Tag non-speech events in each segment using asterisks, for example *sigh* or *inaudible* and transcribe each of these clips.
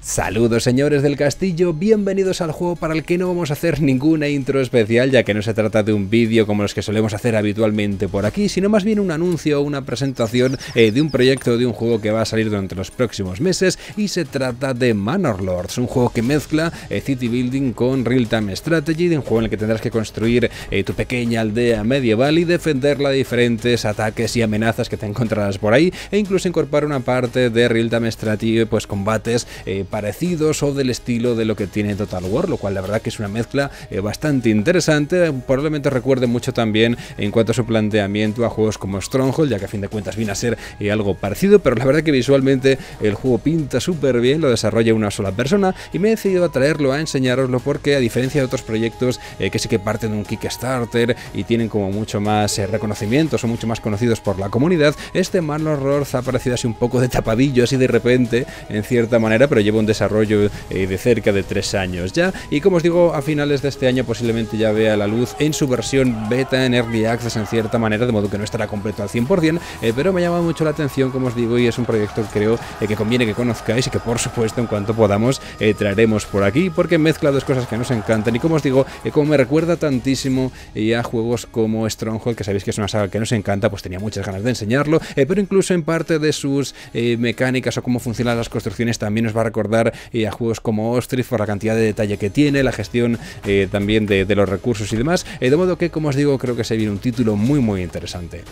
Saludos señores del castillo, bienvenidos al juego para el que no vamos a hacer ninguna intro especial ya que no se trata de un vídeo como los que solemos hacer habitualmente por aquí, sino más bien un anuncio o una presentación eh, de un proyecto de un juego que va a salir durante los próximos meses. Y se trata de Manor Lords, un juego que mezcla eh, City Building con Real Time Strategy, de un juego en el que tendrás que construir eh, tu pequeña aldea medieval y defenderla de diferentes ataques y amenazas que te encontrarás por ahí e incluso incorporar una parte de Real Time Strategy, pues combates parecidos o del estilo de lo que tiene Total War, lo cual la verdad que es una mezcla eh, bastante interesante, probablemente recuerde mucho también en cuanto a su planteamiento a juegos como Stronghold, ya que a fin de cuentas viene a ser eh, algo parecido, pero la verdad que visualmente el juego pinta súper bien, lo desarrolla una sola persona y me he decidido a traerlo a enseñaroslo porque a diferencia de otros proyectos eh, que sí que parten de un Kickstarter y tienen como mucho más reconocimientos o mucho más conocidos por la comunidad, este Marlon Roth ha aparecido así un poco de tapadillo, así de repente, en cierta manera, pero lleva desarrollo eh, de cerca de tres años ya. Y como os digo, a finales de este año posiblemente ya vea la luz en su versión beta, en Early Access en cierta manera, de modo que no estará completo al 100%, eh, pero me llama mucho la atención, como os digo, y es un proyecto que creo eh, que conviene que conozcáis y que por supuesto en cuanto podamos traeremos por aquí, porque mezcla dos cosas que nos encantan y como os digo, como me recuerda tantísimo a juegos como Stronghold, que sabéis que es una saga que nos encanta, pues tenía muchas ganas de enseñarlo, pero incluso en parte de sus mecánicas o cómo funcionan las construcciones también nos va a recordar y a juegos como Ostrich por la cantidad de detalle que tiene, la gestión eh, también de, los recursos y demás. Eh, de modo que, como os digo, creo que se viene un título muy muy interesante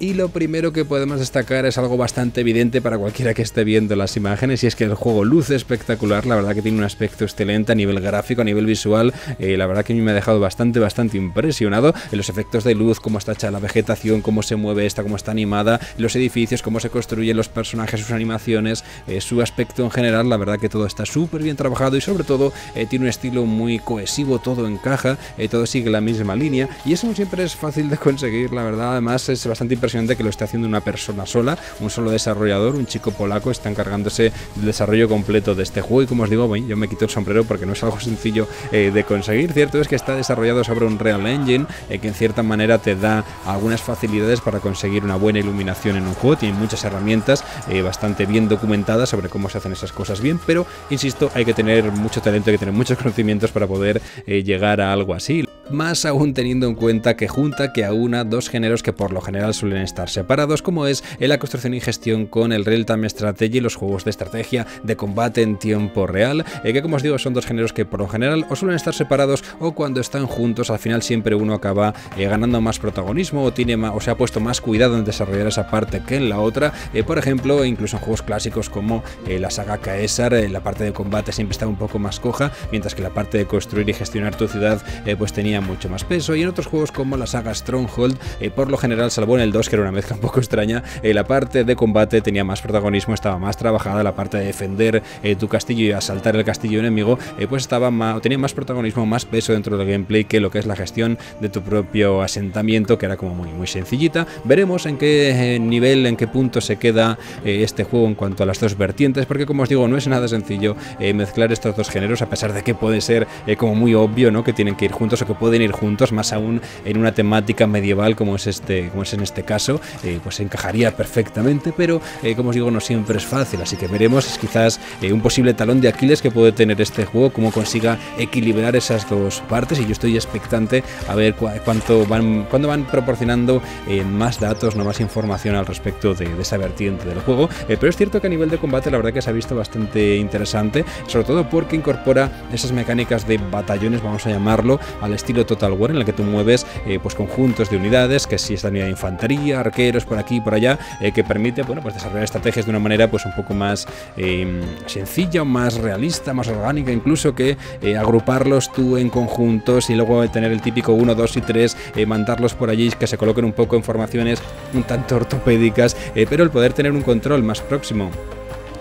y lo primero que podemos destacar es algo bastante evidente para cualquiera que esté viendo las imágenes y es que el juego luce espectacular, la verdad que tiene un aspecto excelente a nivel gráfico, a nivel visual, eh, la verdad que a mí me ha dejado bastante, bastante impresionado. En los efectos de luz, cómo está hecha la vegetación, cómo se mueve esta, cómo está animada, los edificios, cómo se construyen los personajes, sus animaciones, eh, su aspecto en general, la verdad que todo está súper bien trabajado y sobre todo eh, tiene un estilo muy cohesivo, todo encaja, todo sigue la misma línea y eso no siempre es fácil de conseguir, la verdad, además es bastante impresionante que lo esté haciendo una persona sola, un solo desarrollador, un chico polaco, está encargándose del desarrollo completo de este juego. Y como os digo, yo me quito el sombrero porque no es algo *laughs* sencillo eh, de conseguir, cierto es que está desarrollado sobre un Real Engine eh, que en cierta manera te da algunas facilidades para conseguir una buena iluminación en un juego, tiene muchas herramientas eh, bastante bien documentadas sobre cómo se hacen esas cosas bien, pero insisto, hay que tener mucho talento, hay que tener muchos *laughs* conocimientos para poder llegar a algo así más aún teniendo en cuenta que junta que aúna dos géneros que por lo general suelen estar separados, como es la construcción y gestión con el real-time strategy y los juegos de estrategia de combate en tiempo real, eh, que como os digo son dos géneros que por lo general o suelen estar separados o cuando están juntos al final siempre uno acaba eh, ganando más protagonismo o, tiene o se ha puesto más cuidado en desarrollar esa parte que en la otra, eh, por ejemplo, incluso en juegos clásicos como la saga Caesar, la parte de combate siempre estaba un poco más coja, mientras que la parte de construir y gestionar tu ciudad pues tenía mucho más peso y en otros juegos como la saga Stronghold, eh, por lo general, salvo en el 2, que era una mezcla *laughs* un poco extraña, eh, la parte de combate tenía más protagonismo, estaba más trabajada, la parte de defender eh, tu castillo y asaltar el castillo enemigo, pues estaba más, tenía más protagonismo, más peso dentro del gameplay que lo que es la gestión de tu propio asentamiento, que era como muy, muy sencillita. Veremos en qué nivel, en qué punto se queda este juego en cuanto a las dos vertientes, porque como os digo, no es nada sencillo mezclar estos dos géneros, a pesar de que puede ser como muy obvio, ¿no? Que tienen que ir juntos o que puede pueden ir juntos, más aún en una temática medieval como es este, como es en este caso, eh, pues encajaría perfectamente, pero eh, como os digo, no siempre es fácil, así que veremos, es quizás eh, un posible talón de Aquiles que puede tener este juego, cómo consiga equilibrar esas dos partes, y yo estoy expectante a ver cuánto van, cuándo van proporcionando más datos, no más información al respecto de, esa vertiente del juego, pero es cierto que a nivel de combate la verdad que se ha visto bastante interesante, sobre todo porque incorpora esas mecánicas de batallones, vamos a llamarlo, al estilo Total War en el que tú mueves eh, pues conjuntos de unidades, que si es la unidad de infantería, arqueros por aquí y por allá, eh, que permite bueno, pues desarrollar estrategias de una manera pues un poco más em, sencilla, más realista, más orgánica, incluso que eh, agruparlos tú en conjuntos y luego tener el típico 1, 2 y 3, mandarlos por allí, que se coloquen un poco en formaciones un tanto ortopédicas, pero el poder tener un control más próximo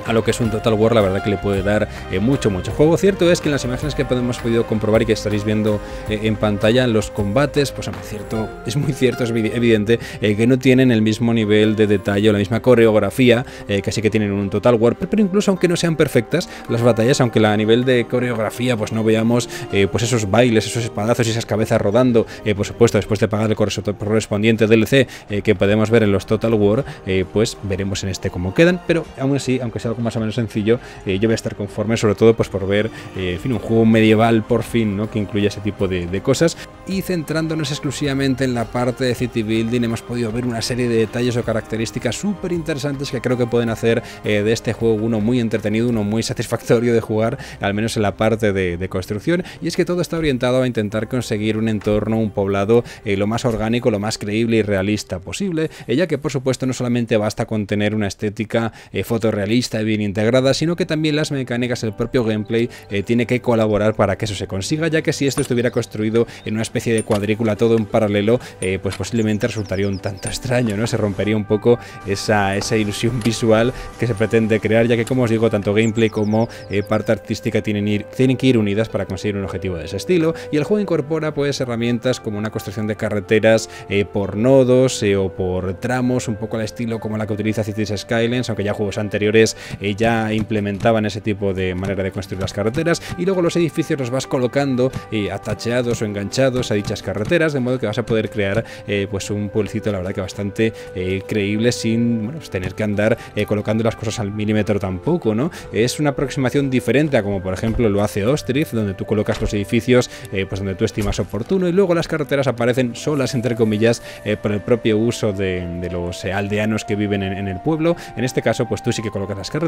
a lo que es un Total War, la verdad que le puede dar eh, mucho, mucho juego. Cierto es que en las imágenes que hemos podido comprobar y que estaréis viendo eh, en pantalla, en los combates, pues cierto, es muy cierto, es evidente eh, que no tienen el mismo nivel de detalle o la misma coreografía que sí que tienen un Total War, pero incluso aunque no sean perfectas, las batallas, aunque a nivel de coreografía pues no veamos pues esos bailes, esos espadazos y esas cabezas rodando, por supuesto, después de pagar el correspondiente DLC que podemos ver en los Total War, pues veremos en este cómo quedan, pero aún así, aunque sea más o menos sencillo, yo voy a estar conforme, sobre todo pues por ver, en fin, un juego medieval por fin, ¿no? Que incluye ese tipo de, de cosas. Y centrándonos exclusivamente en la parte de City Building, hemos podido ver una serie de detalles o características súper interesantes que creo que pueden hacer de este juego uno muy entretenido, uno muy satisfactorio de jugar, al menos en la parte de, construcción. Y es que todo está orientado a intentar conseguir un entorno, un poblado eh, lo más orgánico, lo más creíble y realista posible, eh, ya que por supuesto no solamente basta con tener una estética eh, fotorrealista bien integrada, sino que también las mecánicas, el propio gameplay tiene que colaborar para que eso se consiga, ya que si esto estuviera construido en una especie de cuadrícula todo en paralelo, pues posiblemente resultaría un tanto extraño, ¿no? Se rompería un poco esa, esa ilusión *laughs* visual que se pretende crear, ya que como os digo, tanto gameplay como parte artística tienen, ir, tienen que ir unidas para conseguir un objetivo de ese estilo, y el juego incorpora pues herramientas como una construcción de carreteras eh, por nodos eh, o por tramos, un poco al estilo como la que utiliza Cities Skylines, aunque ya juegos anteriores eh, ya implementaban ese tipo de manera de construir las carreteras, y luego los edificios los vas colocando atacheados o enganchados a dichas carreteras, de modo que vas a poder crear pues un pueblecito, la verdad que bastante creíble sin pues tener que andar colocando las cosas al milímetro tampoco, ¿no? Es una aproximación diferente a como por ejemplo lo hace Ostrich, donde tú colocas los edificios pues donde tú estimas oportuno y luego las carreteras aparecen solas, entre comillas, eh, por el propio uso de, los eh, aldeanos que viven en, el pueblo. En este caso, pues tú sí que colocas las carreteras,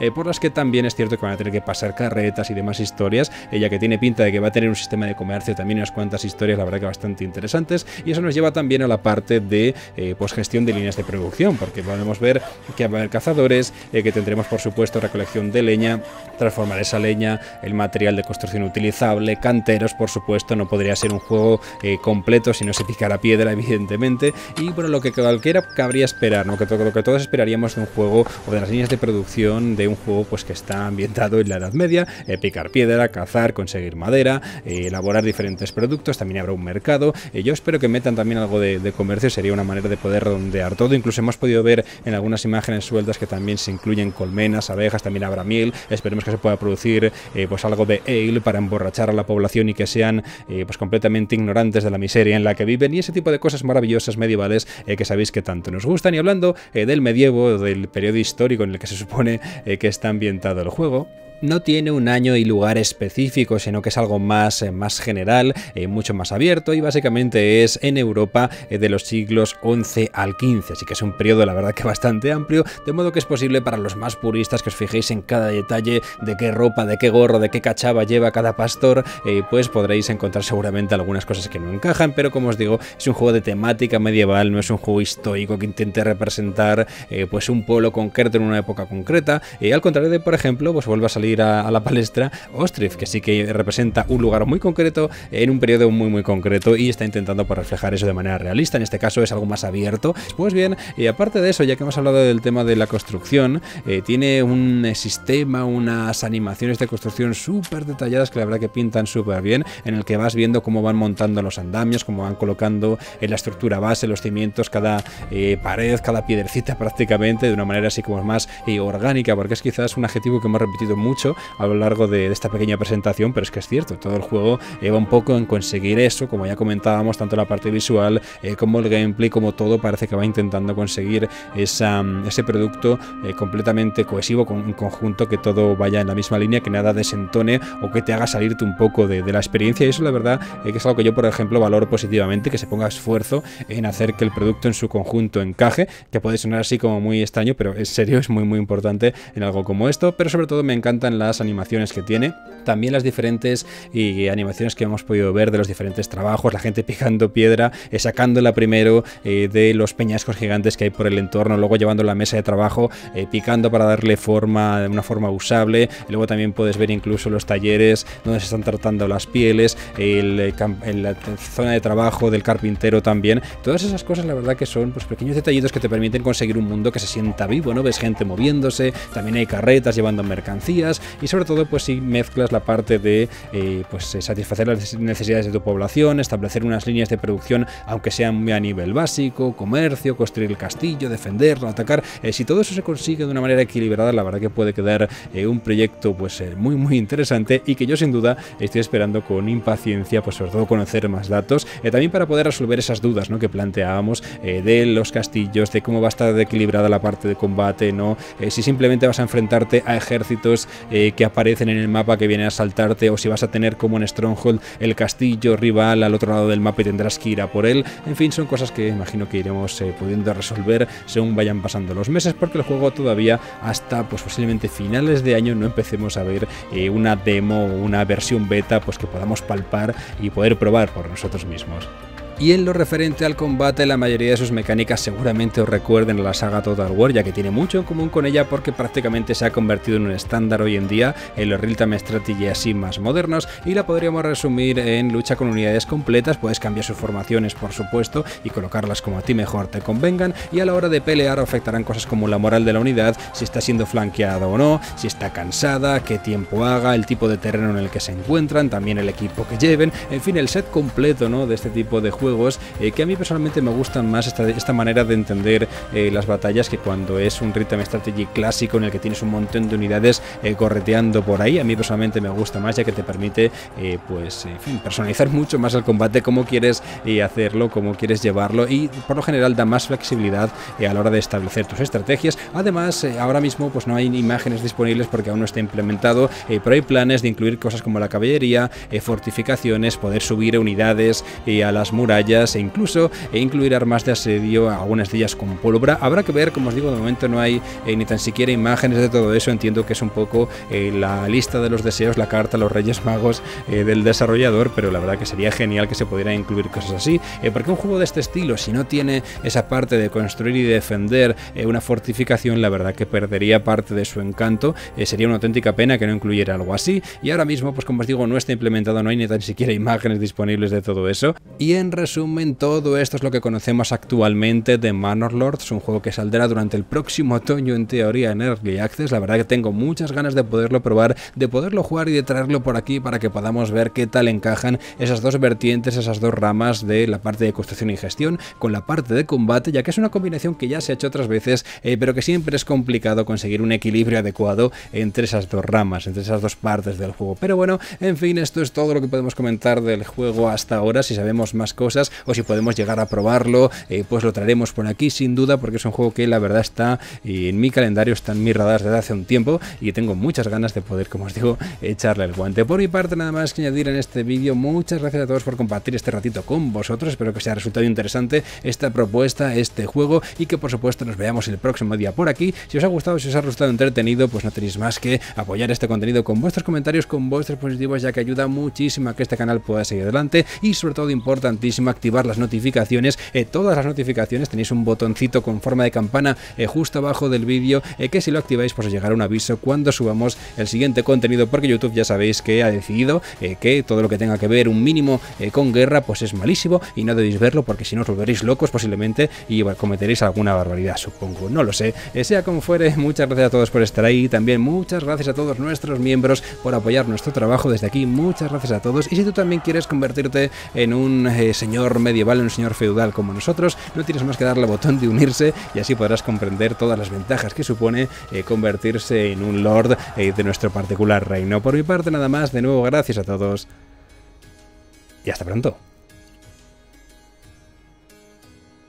eh, por las que también es cierto que van a tener que pasar carretas y demás historias, ella que tiene pinta de que va a tener un sistema de comercio, también unas cuantas historias, la verdad que bastante interesantes, y eso nos lleva también a la parte de pues gestión de líneas de producción, porque podemos ver que va a haber cazadores, que tendremos por supuesto recolección de leña, transformar esa leña, el material de construcción utilizable, canteros, por supuesto, no podría ser un juego completo si no se picara piedra, *laughs* evidentemente. Y bueno, lo que cualquiera cabría esperar, ¿no? que lo que todos esperaríamos de un juego o de las líneas de producción de un juego pues que está ambientado en la Edad Media, eh, picar piedra, cazar, conseguir madera, eh, elaborar diferentes productos, también habrá un mercado. Eh, yo espero que metan también algo de, comercio, sería una manera de poder redondear todo. Incluso hemos podido ver en algunas imágenes sueltas que también se incluyen colmenas, abejas, también habrá miel. Esperemos que se pueda producir pues algo de ale para emborrachar a la población y que sean pues completamente ignorantes de la miseria en la que viven y ese tipo de cosas maravillosas medievales que sabéis que tanto nos gustan. Y hablando del medievo, del periodo histórico en el que se supone eh, que está ambientado el juego, no tiene un año y lugar específico, sino que es algo más, eh, más general, eh, mucho más abierto y básicamente es en Europa eh, de los siglos XI al XV, así que es un periodo la verdad que bastante amplio, de modo que es posible para los más puristas que os fijéis en cada detalle de qué ropa, de qué gorro, de qué cachava lleva cada pastor, pues podréis encontrar seguramente algunas cosas que no encajan, pero como os digo, es un juego de temática medieval, no es un juego histórico que intente representar pues un pueblo concreto en una época concreta, al contrario de, por ejemplo, pues vuelve a salir a, la palestra Ostrich, que sí que representa un lugar muy concreto en un periodo muy muy concreto y está intentando pues, reflejar eso de manera realista. En este caso es algo más abierto. Pues bien, y aparte de eso, ya que hemos hablado del tema de la construcción, eh, tiene un eh, sistema, unas animaciones de construcción súper detalladas que la verdad que pintan súper bien, en el que vas viendo cómo van montando los andamios, cómo van colocando en la estructura base, los cimientos, cada eh, pared, cada piedrecita *laughs* prácticamente, de una manera así como más orgánica, porque es quizás un adjetivo que hemos repetido mucho a lo largo de, esta pequeña presentación, pero es que es cierto, todo el juego va un poco en conseguir eso, como ya comentábamos, tanto la parte visual eh, como el gameplay, como todo parece que va intentando conseguir esa, ese producto eh, completamente cohesivo, con, en conjunto, que todo vaya en la misma línea, que nada desentone o que te haga salirte un poco de, la experiencia. Y eso la verdad eh, que es algo que yo, por ejemplo, valoro positivamente, que se ponga esfuerzo en hacer que el producto en su conjunto encaje, que puede sonar así como muy extraño, pero en serio es muy muy importante en algo como esto, pero sobre todo me las animaciones que tiene, también las diferentes y animaciones que hemos podido ver de los diferentes trabajos, la gente *laughs* picando piedra, eh, sacándola primero eh, de los peñascos gigantes que hay por el entorno, luego llevando la mesa de trabajo, eh, picando para darle forma, una forma usable, luego también puedes ver incluso los talleres donde se están tratando las pieles, el, la zona de trabajo del carpintero también, todas esas cosas la verdad que son pues, pequeños detallitos que te permiten conseguir un mundo que se sienta vivo, ¿no? Ves gente moviéndose, también hay carretas llevando mercancías, y sobre todo pues si mezclas la parte de pues satisfacer las necesidades de tu población, establecer unas líneas de producción aunque sean a nivel básico, comercio, construir el castillo, defenderlo, atacar, si todo eso se consigue de una manera equilibrada, la verdad que puede quedar un proyecto pues muy muy interesante y que yo sin duda estoy esperando con impaciencia, pues sobre todo conocer más datos, también para poder resolver esas dudas ¿no? que planteábamos de los castillos, de cómo va a estar equilibrada la parte de combate, ¿no? si simplemente vas a enfrentarte a ejércitos que aparecen en el mapa que vienen a asaltarte o si vas a tener como en Stronghold el castillo rival al otro lado del mapa y tendrás que ir a por él. En fin, son cosas que imagino que iremos eh, pudiendo resolver según vayan pasando los meses porque el juego todavía hasta pues posiblemente finales de año no empecemos a ver eh, una demo o una versión beta pues que podamos palpar y poder probar por nosotros mismos. Y en lo referente al combate, la mayoría de sus mecánicas seguramente os recuerden a la saga Total War, ya que tiene mucho en común con ella porque prácticamente se ha convertido en un estándar hoy en día en los real-time strategy así más modernos y la podríamos resumir en lucha con unidades completas, puedes cambiar sus formaciones por supuesto y colocarlas como a ti mejor te convengan y a la hora de pelear afectarán cosas como la moral de la unidad, si está siendo flanqueada o no, si está cansada, qué tiempo haga, el tipo de terreno en el que se encuentran, también el equipo que lleven, en fin, el set completo ¿no? de este tipo de juegos juegos eh, que a mí personalmente me gustan más esta, esta manera de entender eh, las batallas que cuando es un Rhythm Strategy clásico en el que tienes un montón de unidades eh, correteando por ahí. A mí personalmente me gusta más ya que te permite pues personalizar mucho más el combate, cómo quieres hacerlo, cómo quieres llevarlo y por lo general da más flexibilidad a la hora de establecer tus estrategias. Además, ahora mismo pues no hay imágenes disponibles porque aún no está implementado, pero hay planes de incluir cosas como la caballería, fortificaciones, poder subir unidades a las murallas e incluso e incluir armas de asedio, algunas de ellas con pólvora. Habrá que ver, como os digo, de momento no hay eh, ni tan siquiera imágenes de todo eso. Entiendo que es un poco eh, la lista de los deseos, la carta a los Reyes Magos eh, del desarrollador, pero la verdad que sería genial que se pudieran incluir cosas así. porque un juego de este estilo, si no tiene esa parte de construir y defender una fortificación, la verdad que perdería parte de su encanto. sería una auténtica pena que no incluyera algo así. Y ahora mismo, pues como os digo, no está implementado, no hay ni tan siquiera imágenes disponibles de todo eso. Y en resumen, todo esto es lo que conocemos actualmente de Manor Lords, un juego que saldrá durante el próximo otoño en teoría en Early Access. La verdad que tengo muchas ganas de poderlo probar, de poderlo jugar y de traerlo por aquí para que podamos ver qué tal encajan esas dos vertientes, esas dos ramas de la parte de construcción y gestión con la parte de combate, ya que es una combinación que ya se ha hecho otras veces, eh, pero que siempre es complicado conseguir un equilibrio adecuado entre esas dos ramas, entre esas dos partes del juego. Pero bueno, en fin, esto es todo lo que podemos comentar del juego hasta ahora. Si sabemos más cosas, o si podemos llegar a probarlo, eh, pues lo traeremos por aquí sin duda porque es un juego que la verdad está en mi calendario, está en mis radares desde hace un tiempo y tengo muchas ganas de poder, como os digo, echarle el guante. Por mi parte nada más que añadir en este vídeo, muchas gracias a todos por compartir este ratito con vosotros, espero que os haya resultado interesante esta propuesta, este juego y que por supuesto nos veamos el próximo día por aquí. Si os ha gustado, si os ha resultado entretenido, pues no tenéis más que apoyar este contenido con vuestros comentarios, con vuestros positivos, ya que ayuda muchísimo a que este canal pueda seguir adelante y sobre todo importantísimo activar las notificaciones. Eh, todas las notificaciones tenéis un botoncito con forma de campana eh, justo abajo del vídeo eh, que si lo activáis pues os llegará un aviso cuando subamos el siguiente contenido porque YouTube ya sabéis que ha decidido que todo lo que tenga que ver un mínimo con guerra pues es malísimo y no debéis verlo porque si no os volveréis locos posiblemente y cometeréis alguna barbaridad supongo, no lo sé. sea como fuere, muchas gracias a todos por estar ahí, también muchas gracias a todos nuestros miembros por apoyar nuestro trabajo desde aquí, muchas gracias a todos y si tú también quieres convertirte en un señor medieval, un señor feudal como nosotros, no tienes más que darle botón de unirse y así podrás comprender todas las ventajas que supone eh, convertirse en un lord eh, de nuestro particular reino. Por mi parte nada más, de nuevo gracias a todos y hasta pronto.